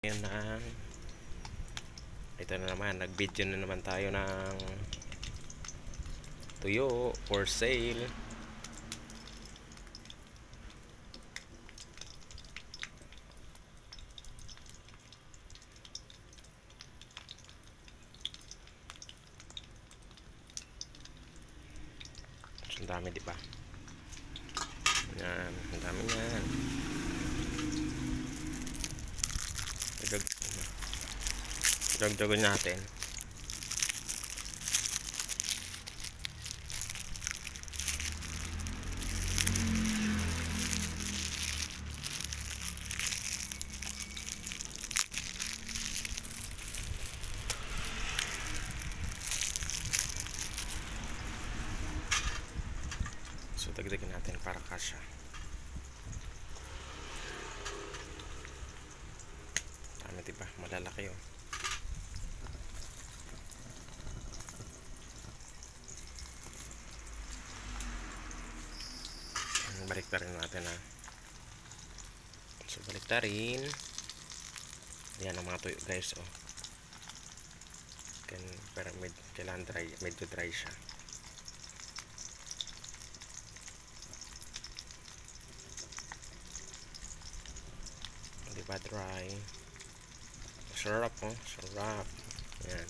Ayan na. Ito na naman, nag-video na naman tayo ng tuyo for sale. Ang dami, di ba? Yan, ang dami yan. Dagdagan natin. So dagdagan natin para kasya. Ano Malalaki oh. Ayan, Balik na rin natin ha. So balik na rin. Yan ang mga tuyo guys oh. Can, pero med, kailangan dry, medyo dry siya. Di ba dry? Sarap oh, sarap. Yan.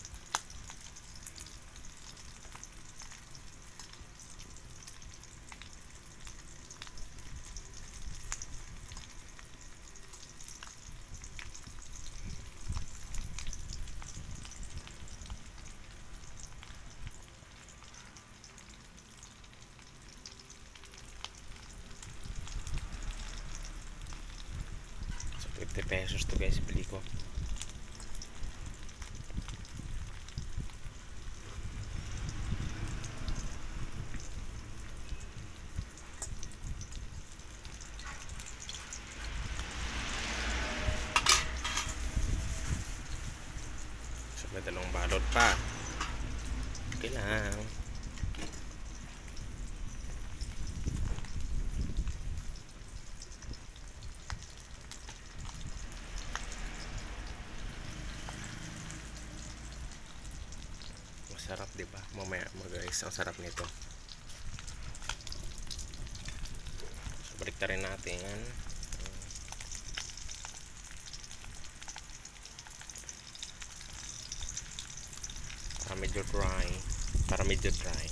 So 50 pesos to guys, bili ko. May dalawang balot pa. Okay lang. Masarap 'di ba? Mamaya mo guys, ang sarap nito. So balik na rin natin. Para medyo dry. Para medyo dry.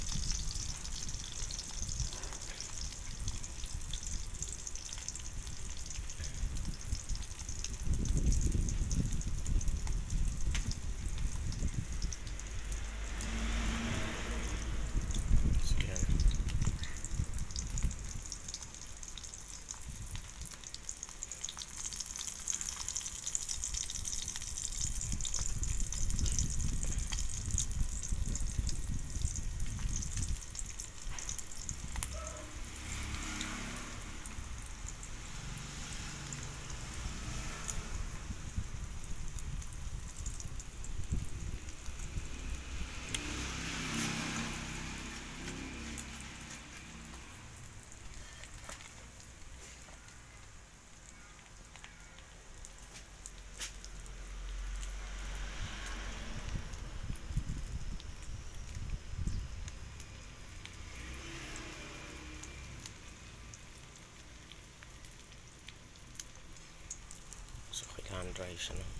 So yan. So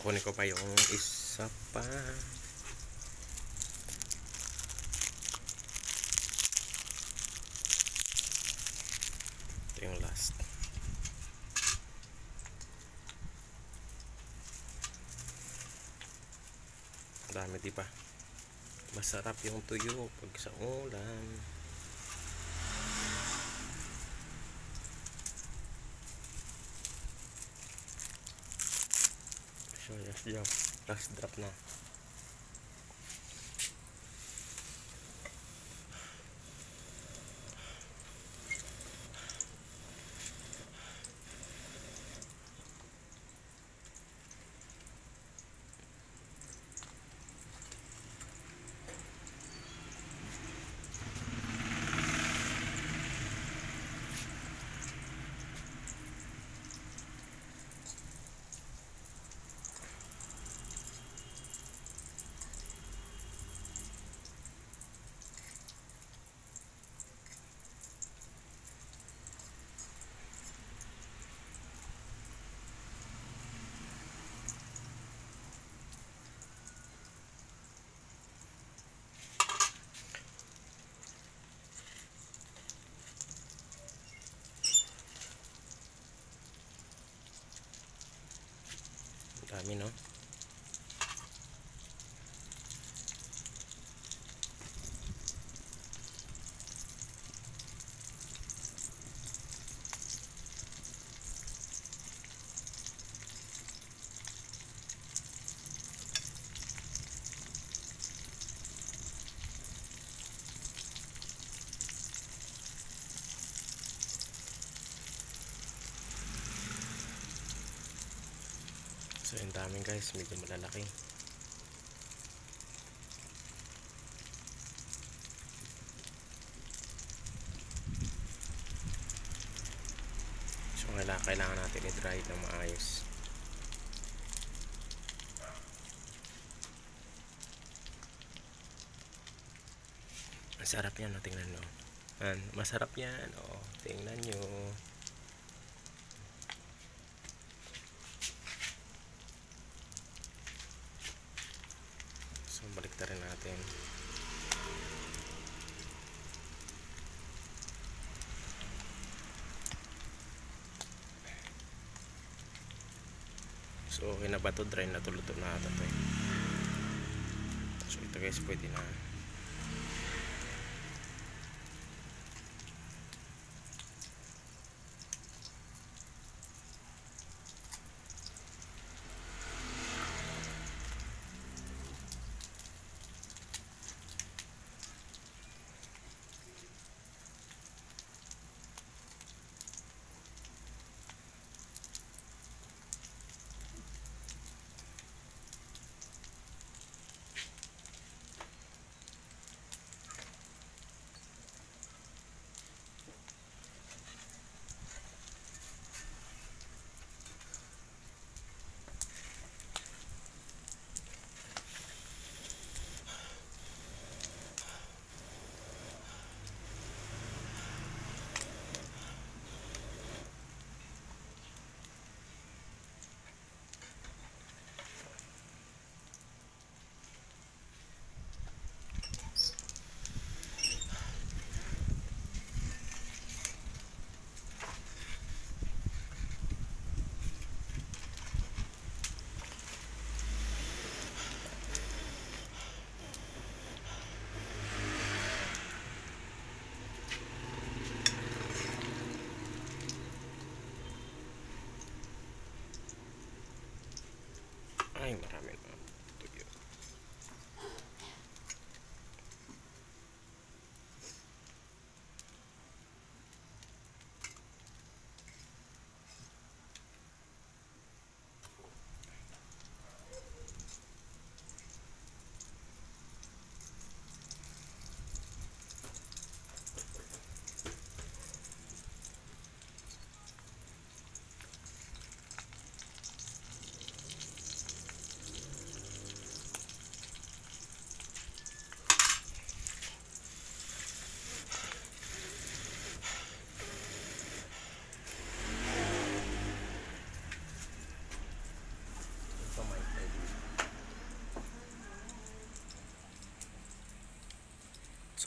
kailangan dry siya no. So kunin ko pa yung isa pa. Ito yung last. Dami di ba? Masarap yung tuyo pag sa ulam. So, yes, yeah. Last drop na. Ang dami daming guys, medyo malalaki. So kailangan, kailangan natin i-dry ng maayos. Masarap yan, oh, tingnan nyo. Masarap yan, oh, tingnan nyo. Balik rin natin. So okay na ba to? Dry na to, luto na ata to eh. So ito guys, pwede na. Ay, mames.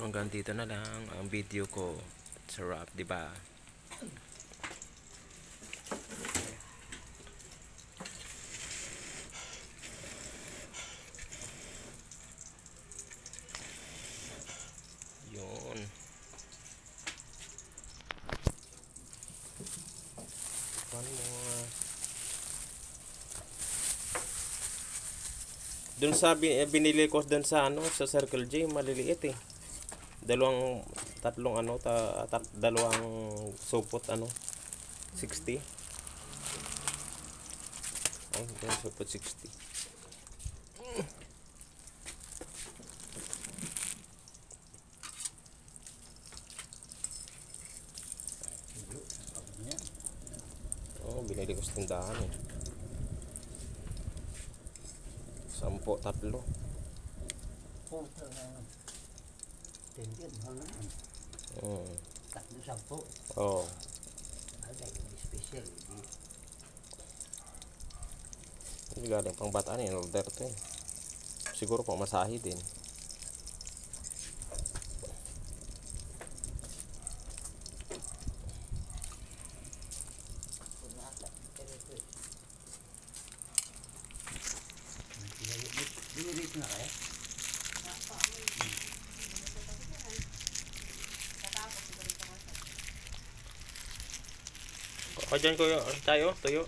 So hanggang dito na lang ang video ko sa rap, di ba? Yun. One more. Doon sa bi- binili ko doon sa ano sa Circle J maliliit eh. Dalawang tatlong ano ta, tat, dalawang supot ano 60. Ay, dalawang supot 60. Oo, binili ko sa tindahan eh. Sampo, tatlo. Puto na. Tindi, mahal naman. Mm. Tatlo sampo. Oo. Ada yung special. Hindi. Hindi galing pang bataan eh, order to eh. Siguro pang masahe din. Punata. Pero ito eh. Binirito na kaya? O dyan kuya, tayo, tuyo.